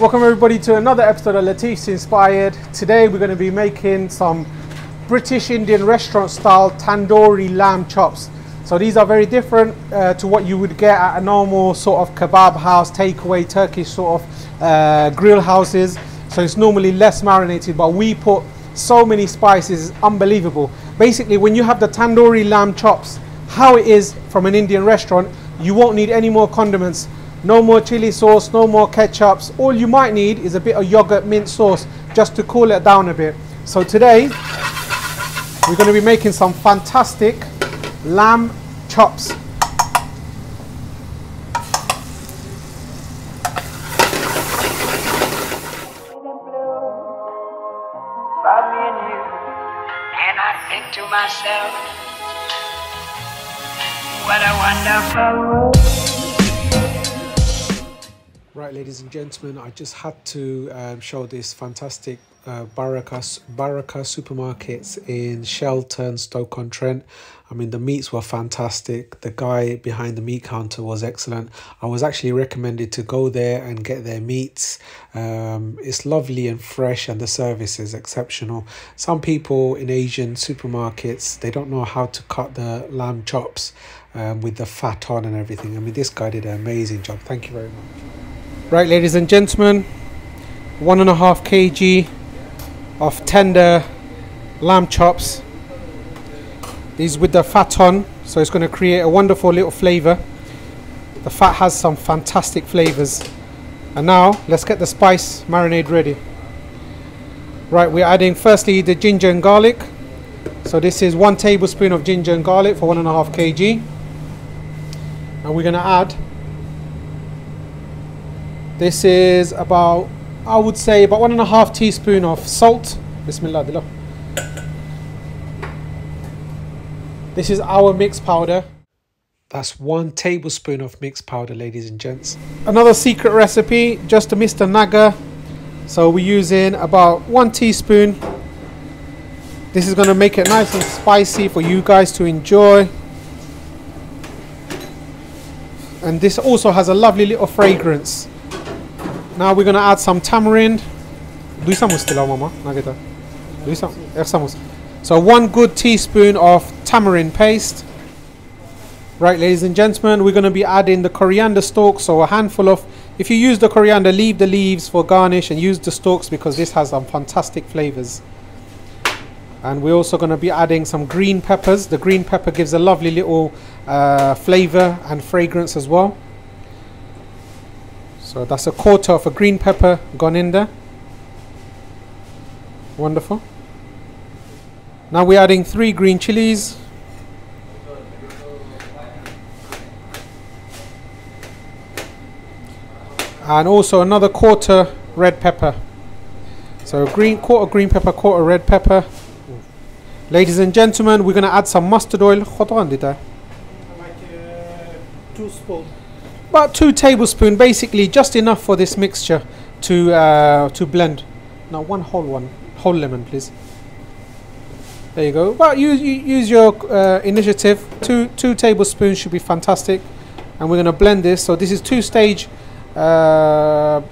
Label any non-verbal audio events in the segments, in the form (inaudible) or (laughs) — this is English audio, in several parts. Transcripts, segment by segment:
Welcome everybody to another episode of Latif's Inspired. Today we're going to be making some British Indian restaurant style tandoori lamb chops. So these are very different uh, to what you would get at a normal sort of kebab house, takeaway Turkish sort of uh, grill houses. So it's normally less marinated, but we put so many spices, unbelievable. Basically, when you have the tandoori lamb chops, how it is from an Indian restaurant, you won't need any more condiments. No more chili sauce, no more ketchups. All you might need is a bit of yogurt mint sauce just to cool it down a bit. So today, we're going to be making some fantastic lamb chops. myself, what a wonderful world. Right, ladies and gentlemen, I just had to um, show this fantastic uh, Baraka, Baraka supermarkets in Shelton, Stoke-on-Trent. I mean, the meats were fantastic. The guy behind the meat counter was excellent. I was actually recommended to go there and get their meats. Um, it's lovely and fresh, and the service is exceptional. Some people in Asian supermarkets they don't know how to cut the lamb chops um, with the fat on and everything. I mean, this guy did an amazing job. Thank you very much. Right, ladies and gentlemen, one and a half kg of tender lamb chops. These with the fat on, so it's going to create a wonderful little flavor. The fat has some fantastic flavors. And now let's get the spice marinade ready. Right, we're adding firstly the ginger and garlic. So this is one tablespoon of ginger and garlic for one and a half kg. And we're going to add this is about, I would say, about one and a half teaspoon of salt. Bismillah. This is our mixed powder. That's one tablespoon of mixed powder, ladies and gents. Another secret recipe, just to Mr. Naga. So we're using about one teaspoon. This is going to make it nice and spicy for you guys to enjoy. And this also has a lovely little fragrance. Now we're going to add some tamarind. Do some still, mama. So one good teaspoon of tamarind paste. Right, ladies and gentlemen, we're going to be adding the coriander stalks. So a handful of. If you use the coriander, leave the leaves for garnish and use the stalks because this has some fantastic flavors. And we're also going to be adding some green peppers. The green pepper gives a lovely little uh, flavor and fragrance as well. So that's a quarter of a green pepper gone in there. Wonderful. Now we're adding three green chilies. And also another quarter red pepper. So green quarter green pepper, quarter red pepper. Ladies and gentlemen, we're going to add some mustard oil. Like two spoons. About two tablespoons, basically just enough for this mixture to uh, to blend. Now one whole one, whole lemon, please. There you go. Well, use use your uh, initiative. Two two tablespoons should be fantastic, and we're going to blend this. So this is two stage uh,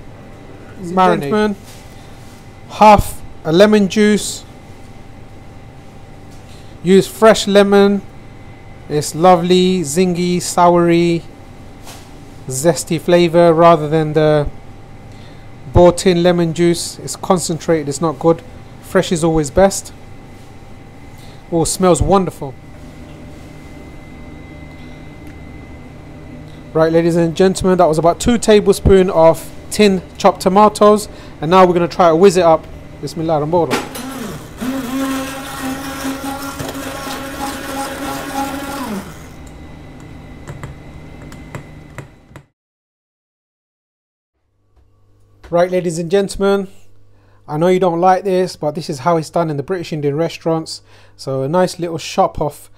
marinade. Half a lemon juice. Use fresh lemon. It's lovely, zingy, soury zesty flavor rather than the bought in lemon juice. It's concentrated, it's not good. Fresh is always best. Oh, smells wonderful. Right, ladies and gentlemen, that was about two tablespoons of tin chopped tomatoes. And now we're going to try to whiz it up. Bismillah Right, ladies and gentlemen, I know you don't like this, but this is how it's done in the British Indian restaurants. So a nice little shop of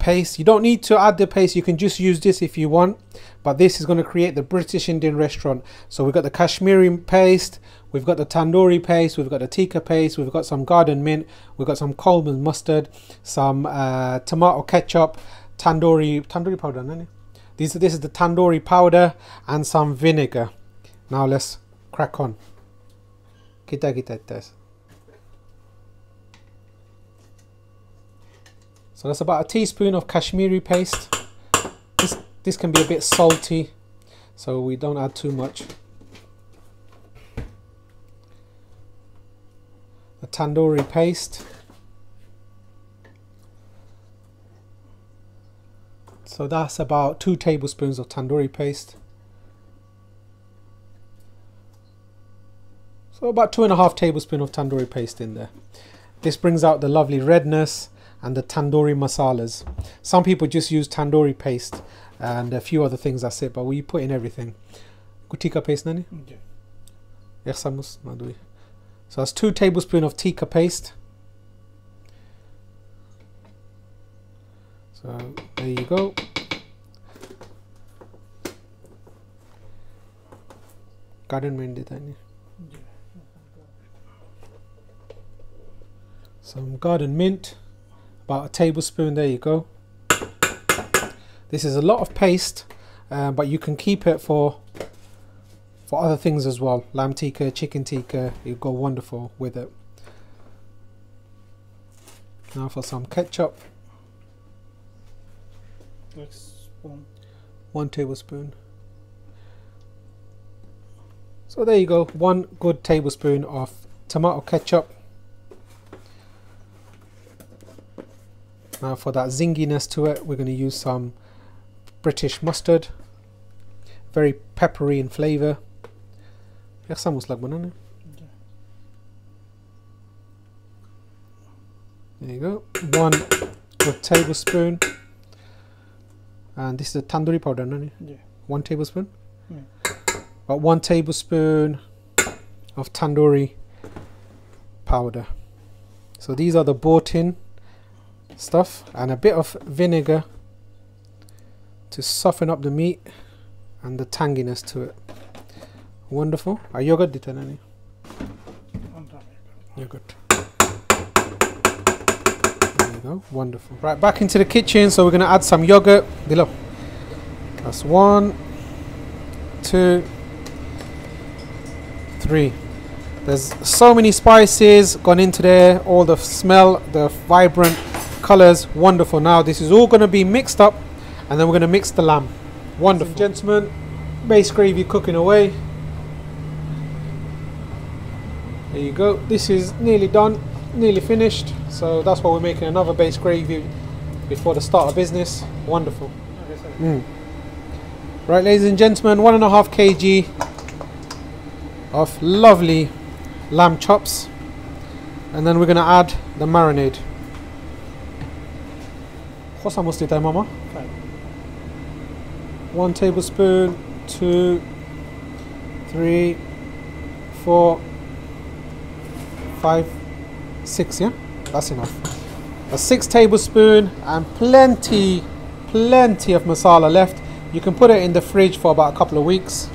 paste. You don't need to add the paste, you can just use this if you want. But this is going to create the British Indian restaurant. So we've got the Kashmiri paste, we've got the tandoori paste, we've got the tikka paste, we've got some garden mint, we've got some Colman mustard, some uh, tomato ketchup, tandoori tandoori powder. No? These this is the tandoori powder and some vinegar. Now let's crack on. Kita kita test. So that's about a teaspoon of Kashmiri paste. This this can be a bit salty, so we don't add too much. A tandoori paste. So that's about two tablespoons of tandoori paste. About two and a half tablespoon of tandoori paste in there. This brings out the lovely redness and the tandoori masalas. Some people just use tandoori paste and a few other things that's it, but we put in everything. Kutika paste nani? Madui. So that's two tablespoon of tikka paste. So there you go. Garden mendi tani. Some garden mint, about a tablespoon. There you go. This is a lot of paste, uh, but you can keep it for for other things as well. Lamb tikka, chicken tikka, you go wonderful with it. Now for some ketchup, Next spoon. one tablespoon. So there you go, one good tablespoon of tomato ketchup. Now for that zinginess to it, we're going to use some British mustard. Very peppery in flavour. Pensamos like banana. There you go. One tablespoon. And this is a tandoori powder, isn't it? Yeah. One tablespoon? Yeah. About one tablespoon of tandoori powder. So these are the bought in stuff and a bit of vinegar to soften up the meat and the tanginess to it. Wonderful. Are done. You're good. There you go. Wonderful. Right, back into the kitchen. So we're going to add some yogurt. Below. That's one, two, three. There's so many spices gone into there. All the smell, the vibrant colors. Wonderful. Now this is all going to be mixed up, and then we're going to mix the lamb. Wonderful, gentlemen. Base gravy cooking away. There you go. This is nearly done, nearly finished. So that's why we're making another base gravy before the start of business. Wonderful. Mm. Right, ladies and gentlemen, one and a half kg of lovely lamb chops, and then we're going to add the marinade. What's almost it, Mama? Fine. One tablespoon, two, three, four, five, six. Yeah, that's enough. A six tablespoon and plenty, plenty of masala left. You can put it in the fridge for about a couple of weeks.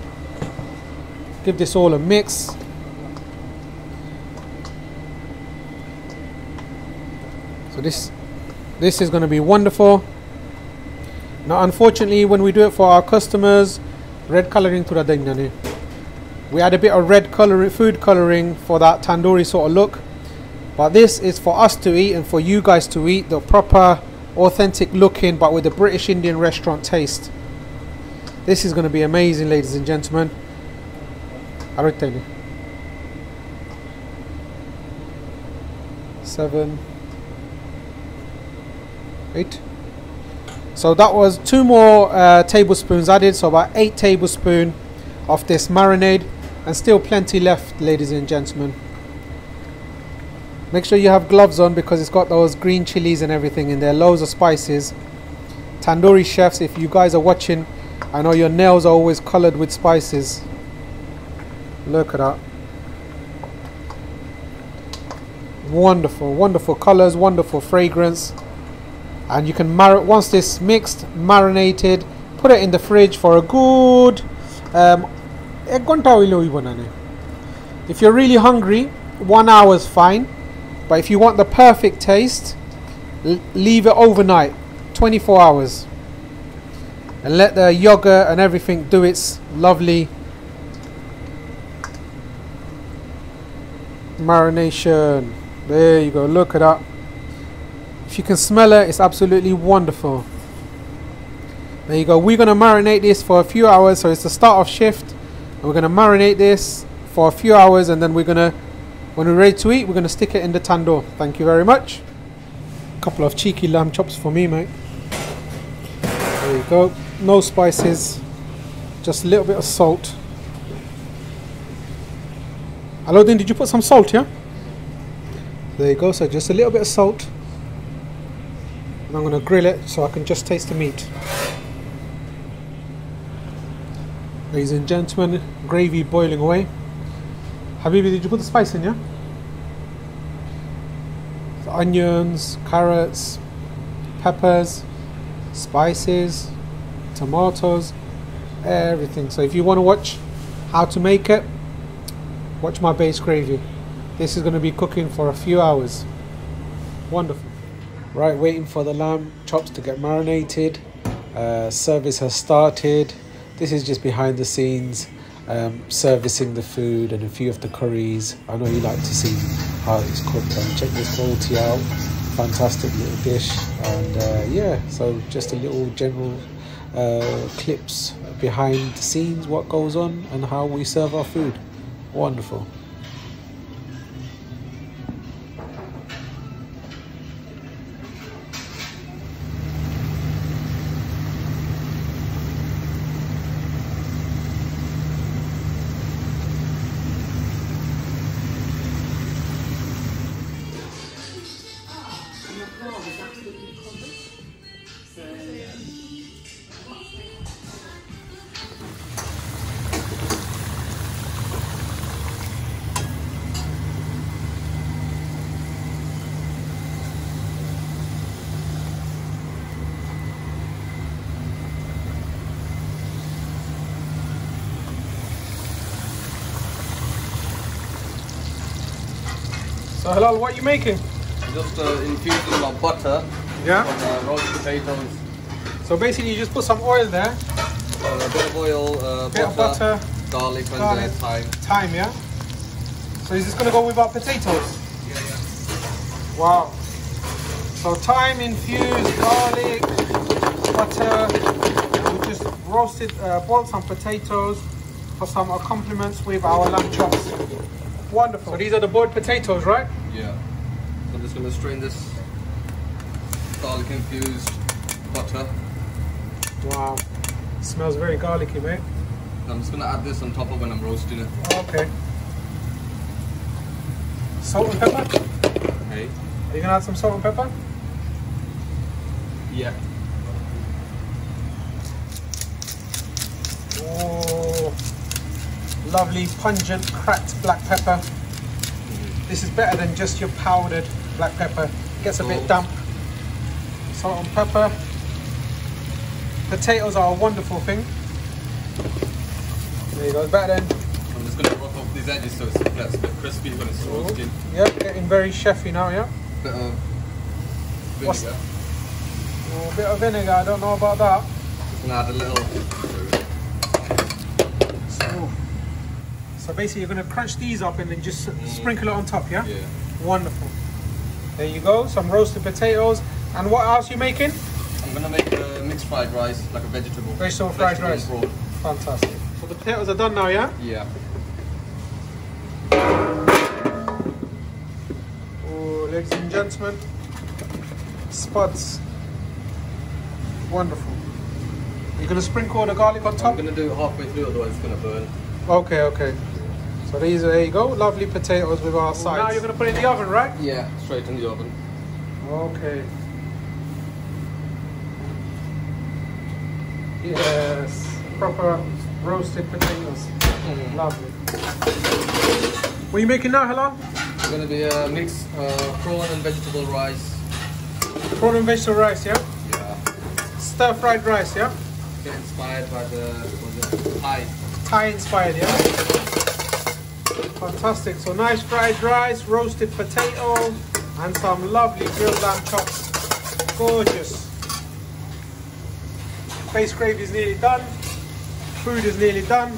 Give this all a mix. So this, this is going to be wonderful. Now, unfortunately, when we do it for our customers, red coloring to the We add a bit of red coloring, food coloring for that tandoori sort of look. But this is for us to eat and for you guys to eat the proper, authentic looking, but with the British Indian restaurant taste. This is going to be amazing, ladies and gentlemen. Seven, eight. So that was two more uh, tablespoons added, so about eight tablespoon of this marinade, and still plenty left, ladies and gentlemen. Make sure you have gloves on because it's got those green chilies and everything in there, loads of spices. Tandoori chefs, if you guys are watching, I know your nails are always colored with spices. Look at that. Wonderful, wonderful colors, wonderful fragrance and you can mar once this mixed marinated put it in the fridge for a good um, if you're really hungry one hour is fine. But if you want the perfect taste leave it overnight 24 hours. And let the yogurt and everything do its lovely marination. There you go look at that if you can smell it, it's absolutely wonderful. There you go. We're going to marinate this for a few hours. So it's the start of shift. And we're going to marinate this for a few hours. And then we're going to, when we're ready to eat, we're going to stick it in the tandoor. Thank you very much. A couple of cheeky lamb chops for me, mate. There you go. No spices. Just a little bit of salt. Alodin, did you put some salt, yeah? There you go. So just a little bit of salt. And I'm going to grill it so I can just taste the meat. Ladies and gentlemen, gravy boiling away. Habibi, did you put the spice in, yeah? So onions, carrots, peppers, spices, tomatoes, everything. So if you want to watch how to make it, watch my base gravy. This is going to be cooking for a few hours. Wonderful. Right, waiting for the lamb chops to get marinated. Uh, service has started. This is just behind the scenes, um, servicing the food and a few of the curries. I know you like to see how it's cooked. And check this quality out. Fantastic little dish. And uh, yeah, so just a little general uh, clips behind the scenes, what goes on, and how we serve our food. Wonderful. So Halal, what are you making? Just uh, infusing my butter Yeah. on uh, roast potatoes, So basically you just put some oil there, uh, a bit of oil, uh, bit of butter, garlic, and garlic. Uh, thyme. thyme, yeah? So is this gonna go with our potatoes? Yeah, yeah. Wow. So thyme infused garlic, butter, we just roasted, uh, boiled some potatoes for some accompaniments with our lamb chops. Wonderful. So these are the boiled potatoes, right? Yeah. So I'm just gonna strain this garlic infused butter. Wow. Smells very garlicky, mate. I'm just gonna add this on top of when I'm roasting it. Okay. Salt and pepper? Okay. Are you gonna add some salt and pepper? Yeah. Oh, lovely, pungent, cracked black pepper. This is better than just your powdered black pepper. Gets a bit damp. Salt and pepper. Potatoes are a wonderful thing. There you go, better than, I'm just gonna rough off these edges so it's a bit crispy when it's roasted. yeah, getting very chefy now, yeah? Bit of vinegar. Oh, a bit of vinegar, I don't know about that. Just gonna add a little. So, so basically you're gonna crunch these up and then just sprinkle it on top, yeah? Yeah. Wonderful. There you go, some roasted potatoes. And what else are you making? I'm gonna make a mixed fried rice, like a vegetable. Vegetable fried rice. Fantastic. So the potatoes are done now, yeah? Yeah. Oh, ladies and gentlemen, spuds. Wonderful. You're gonna sprinkle the garlic on top? I'm gonna do it halfway through, otherwise it's gonna burn. Okay, okay. So these, there you go, lovely potatoes with our sides. Now you're gonna put it in the oven, right? Yeah, straight in the oven. Okay. Yes, proper roasted potatoes. Lovely. What are you making now, Hello? It's gonna be a mixed uh, prawn and vegetable rice. Prawn and vegetable rice, yeah? Yeah. Stir fried rice, yeah? Get inspired by the what was it? Thai. Thai inspired, yeah? Fantastic. So nice fried rice, roasted potato, and some lovely grilled lamb chops. Gorgeous. Base gravy is nearly done. Food is nearly done.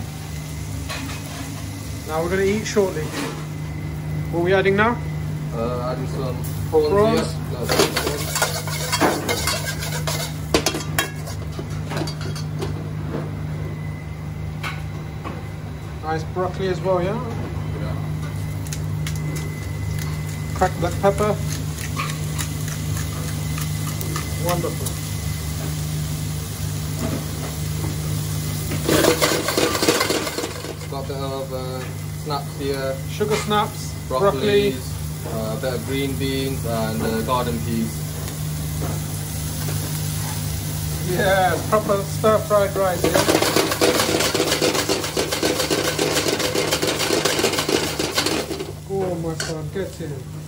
Now we're going to eat shortly. What are we adding now? Uh, adding some prawns, Prawns. No, prawns. Nice broccoli as well, yeah? Yeah. Cracked black pepper. Wonderful. Got a bit of uh, snaps here, Sugar snaps, broccoli, broccoli. uh, a bit of green beans, and uh, garden peas. Yeah, proper stir fried rice, yeah? Oh my son, get in.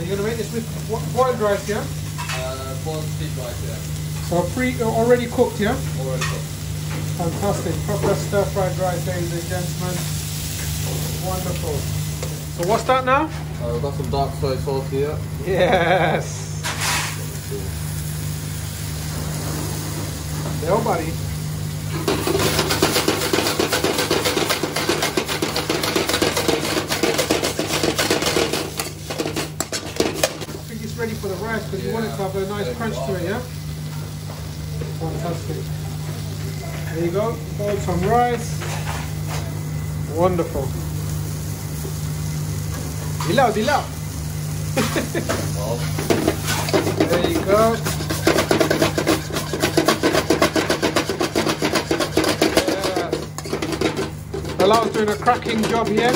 Are you gonna make this with boiled rice, yeah? Uh, boiled steak rice here, So pre uh, already cooked, yeah? already cooked. Fantastic. Proper stir fried rice, ladies and gentlemen. Wonderful. So what's that now? Uh, we've got some dark soy sauce here. Yes. Yo, buddy. Rice because you want it to have a nice crunch to it, yeah? Fantastic. There you go. Boil some rice. Wonderful. Dilaw. (laughs) Well, There you go. Yes. Bilal's doing a cracking job here.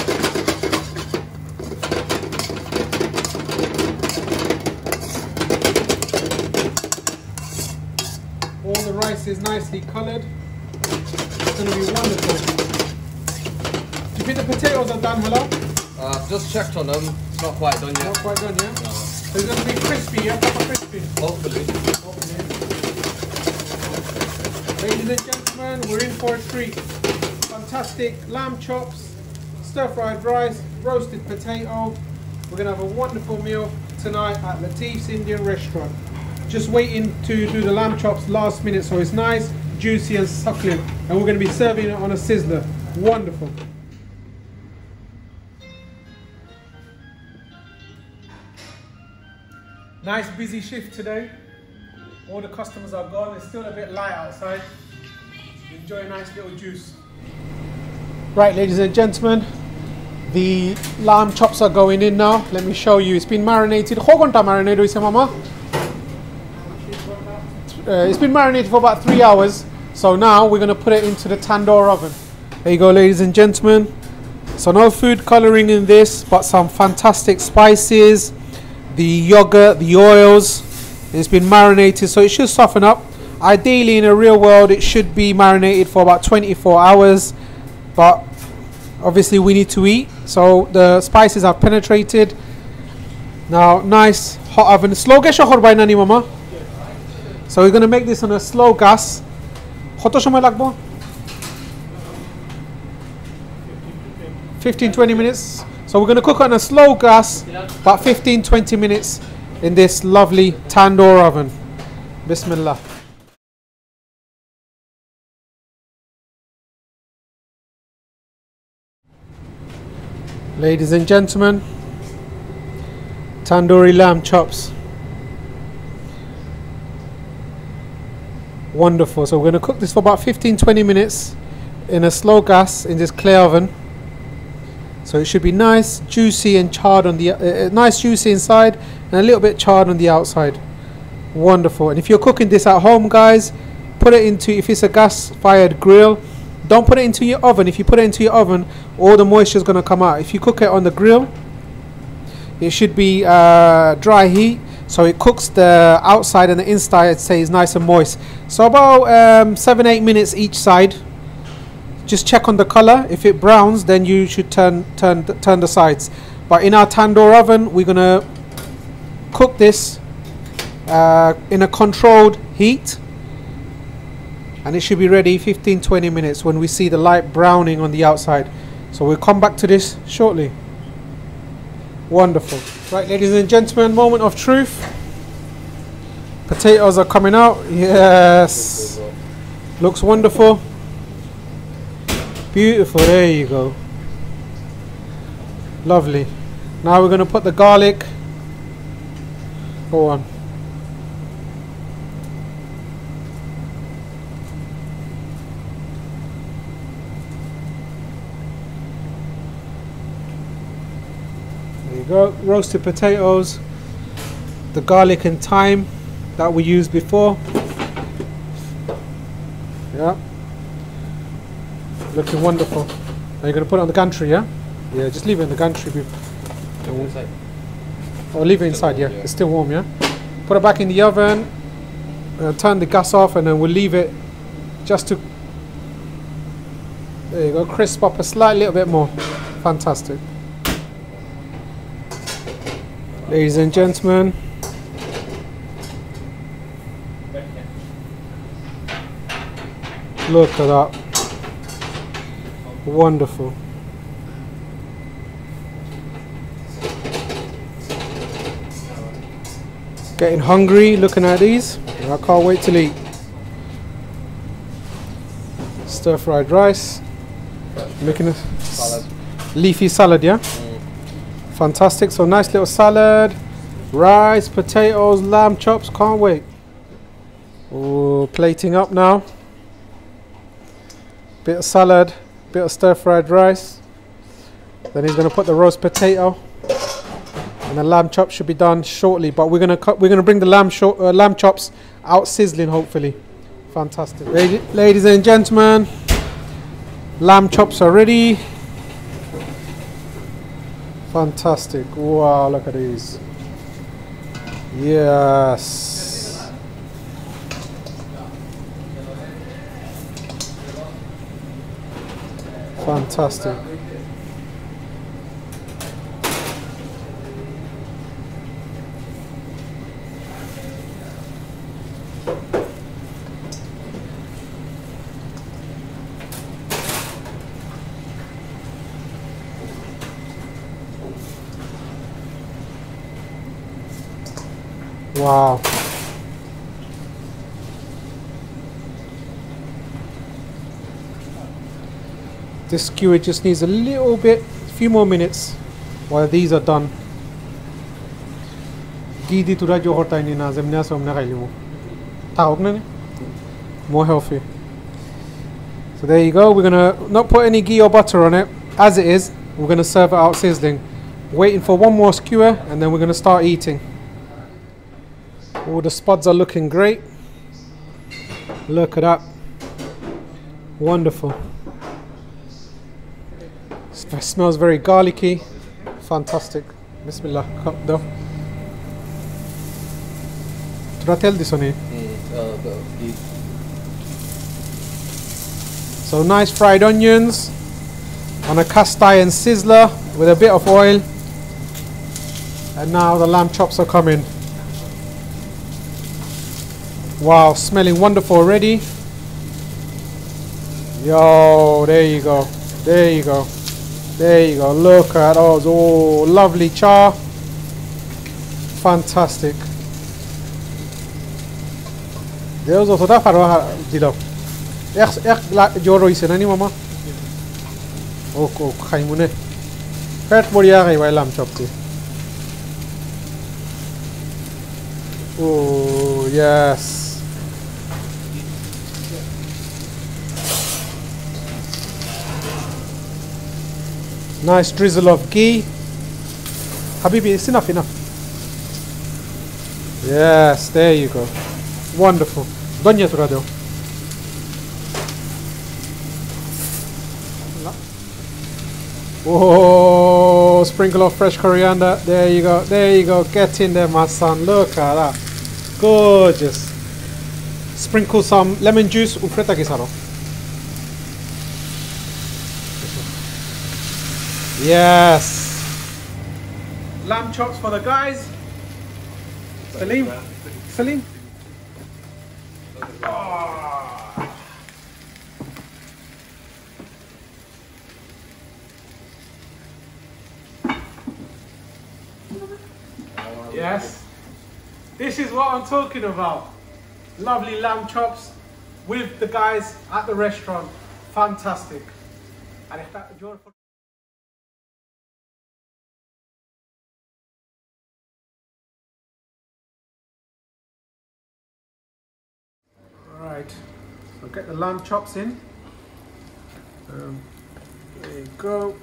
All the rice is nicely coloured. It's going to be wonderful. Do you think the potatoes are done, hello? uh, I've just checked on them. It's not quite done yet. Not quite done, yeah? No. So it's going to be crispy, yeah? Proper crispy. Hopefully. Ladies and gentlemen, we're in for a treat. Fantastic lamb chops, stir fried rice, roasted potato. We're going to have a wonderful meal tonight at Latif's Indian restaurant. Just waiting to do the lamb chops last minute so it's nice, juicy, and succulent. And we're going to be serving it on a sizzler. Wonderful. Nice busy shift today. All the customers are gone. It's still a bit light outside. Enjoy a nice little juice. Right, ladies and gentlemen, the lamb chops are going in now. Let me show you. It's been marinated. How long marinated is mama? Uh, it's been marinated for about three hours. So now we're going to put it into the tandoor oven. There you go, ladies and gentlemen. So no food coloring in this, but some fantastic spices, the yogurt, the oils. It's been marinated, so it should soften up. Ideally, in a real world, it should be marinated for about 24 hours, but obviously we need to eat, so the spices have penetrated. Now, nice hot oven. Slow by nani mama? So we're gonna make this on a slow gas. কত সময় লাগবো 15 20 minutes so we're going to cook on a slow gas about 15 20 minutes in this lovely tandoor oven bismillah ladies and gentlemen tandoori lamb chops Wonderful so we're going to cook this for about 15 20 minutes in a slow gas in this clay oven so it should be nice, juicy, and charred on the uh, uh, nice, juicy inside, and a little bit charred on the outside. Wonderful. And if you're cooking this at home, guys, put it into if it's a gas-fired grill. Don't put it into your oven. If you put it into your oven, all the moisture is going to come out. If you cook it on the grill, it should be uh, dry heat, so it cooks the outside and the inside stays nice and moist. So about um, seven, eight minutes each side. Just check on the color. If it browns then you should turn turn turn the sides. But in our tandoor oven we're gonna cook this uh, in a controlled heat. And it should be ready 15 20 minutes when we see the light browning on the outside. So we'll come back to this shortly. Wonderful right ladies and gentlemen moment of truth potatoes are coming out yes looks wonderful Beautiful, there you go. Lovely. Now we're going to put the garlic. Go on. There you go. Roasted potatoes, the garlic and thyme that we used before. Yeah. Looking wonderful. Are you going to put it on the gantry, yeah? Yeah, just leave it in the gantry. be- Inside. Or leave it inside, yeah. warm, yeah. It's still warm, yeah? Put it back in the oven. Uh, turn the gas off and then we'll leave it just to... There you go. Crisp up a slight little bit more. Fantastic. Ladies and gentlemen. Look at that. Wonderful. Getting hungry looking at these. I can't wait to eat. Stir fried rice. Making a Salad. leafy salad, yeah? Fantastic. So nice little salad. Rice, potatoes, lamb chops. Can't wait. Oh, plating up now. Bit of salad, bit of stir fried rice. Then he's gonna put the roast potato, and the lamb chops should be done shortly. But we're gonna cut. We're gonna bring the lamb uh, lamb chops out sizzling, hopefully. Fantastic, Ladi- ladies and gentlemen. Lamb chops are ready. Fantastic! Wow, look at these. Yes. Fantastic. Wow. This skewer just needs a little bit, a few more minutes while these are done. Gidi tura jo horta ni na zemnya som na kaili mo. Taok na ni. More healthy. So there you go. We're gonna not put any ghee or butter on it as it is. We're gonna serve it out sizzling. Waiting for one more skewer and then we're gonna start eating. Oh, the spuds are looking great. Look at that. Wonderful. Sp- smells very garlicky. Fantastic. Bismillah. Cup though. Tratel this one here. Mm, uh, So nice fried onions on a cast iron sizzler with a bit of oil. And now the lamb chops are coming. Wow, smelling wonderful already. Yo, there you go. There you go. There you go. Look at those. Oh, lovely char. Fantastic. Deus also da faro dilo. Ek ek la joro ise nani mama. Oh, oh, khaimune. Fat boria kai wai lam chop ti. Oh, yes. Nice drizzle of ghee. Habibi, it's enough, enough. Yes, there you go. Wonderful. Donya Turado. Oh, sprinkle of fresh coriander. There you go. There you go. Get in there, my son. Look at that. Gorgeous. Sprinkle some lemon juice. Yes. Lamb chops for the guys. Salim. Salim. Ah. Yes. This is what I'm talking about. Lovely lamb chops with the guys at the restaurant. Fantastic. I'll get the lamb chops in. Um, there you go.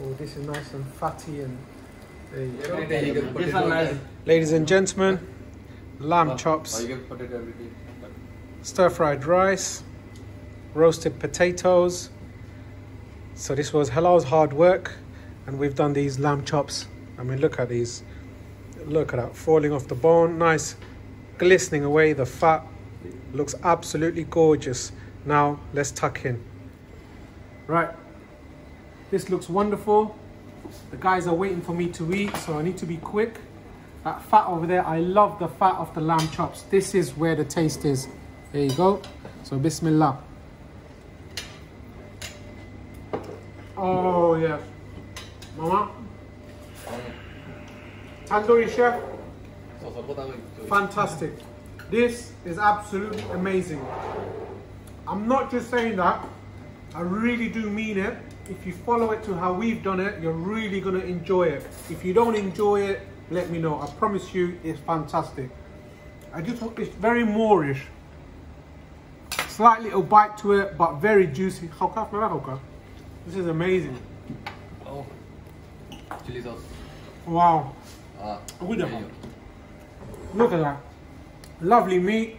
Oh, this is nice and fatty and there you go. Every day you can put This it nice. Ladies and gentlemen, lamb chops, you can put it every day. But stir fried rice, roasted potatoes. So this was Halal's hard work and we've done these lamb chops. I mean, look at these. Look at that, falling off the bone. Nice, glistening away the fat. Looks absolutely gorgeous. Now, let's tuck in. Right, this looks wonderful. The guys are waiting for me to eat, so I need to be quick. That fat over there, I love the fat of the lamb chops. This is where the taste is. There you go. So, bismillah. Oh, yes. Mama. Tandoori chef, fantastic. This is absolutely amazing. I'm not just saying that, I really do mean it. If you follow it to how we've done it, you're really gonna enjoy it. If you don't enjoy it, let me know. I promise you, it's fantastic. I just, it's very moreish. Slight little bite to it, but very juicy. This is amazing. Oh. Chili sauce. Wow. Ah. Good there one. you go. Look at that. Lovely meat.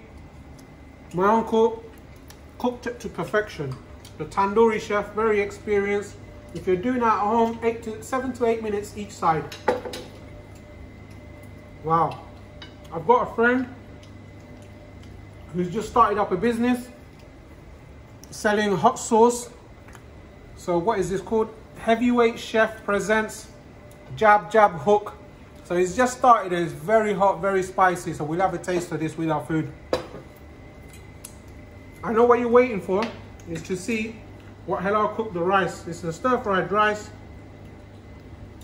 My uncle cooked it to perfection. The tandoori chef, very experienced. If you're doing at home, eight to seven to eight minutes each side. Wow. I've got a friend who's just started up a business selling hot sauce. So what is this called? Heavyweight Chef presents Jab Jab Hook. So it's just started. It's very hot, very spicy. So we'll have a taste of this with our food. I know what you're waiting for is to see what Hello cooked the rice. It's a stir fried rice.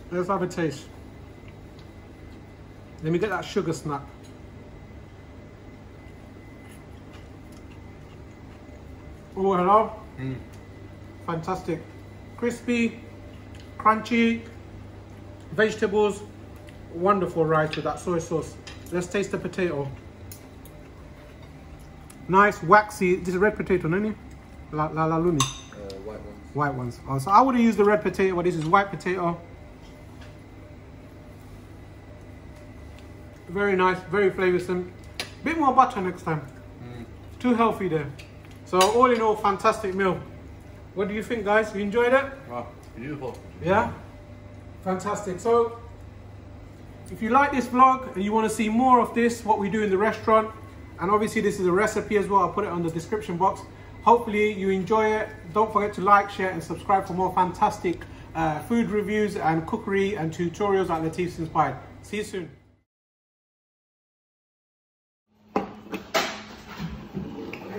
Let's have a taste. Let me get that sugar snap. Oh, hello. Mm. Fantastic. Crispy, crunchy, vegetables, wonderful rice with that soy sauce. Let's taste the potato. Nice, waxy. This is red potato, isn't it? La, la, la luni. Uh, white ones. White ones. Oh, so I would have used the red potato, but this is white potato. Very nice, very flavoursome. Bit more butter next time. Too healthy there. So all in all, fantastic meal. What do you think, guys? You enjoyed it? Wow. Beautiful. Yeah? Fantastic. So, if you like this vlog and you want to see more of this, what we do in the restaurant, and obviously this is a recipe as well, I'll put it on the description box. Hopefully you enjoy it. Don't forget to like, share and subscribe for more fantastic uh, food reviews and cookery and tutorials at Latif's Inspired. See you soon.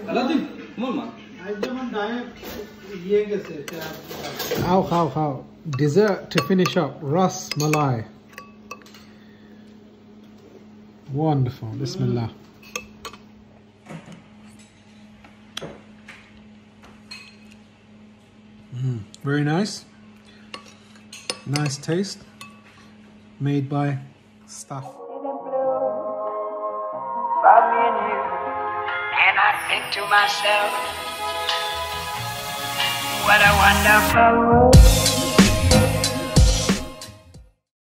Aladdin, come on, man. How, how, how. Dessert to finish up. Ras Malai. Wonderful. Bismillah. Mm, very nice. Nice taste. Made by staff. And I think to myself, what a wonderful world.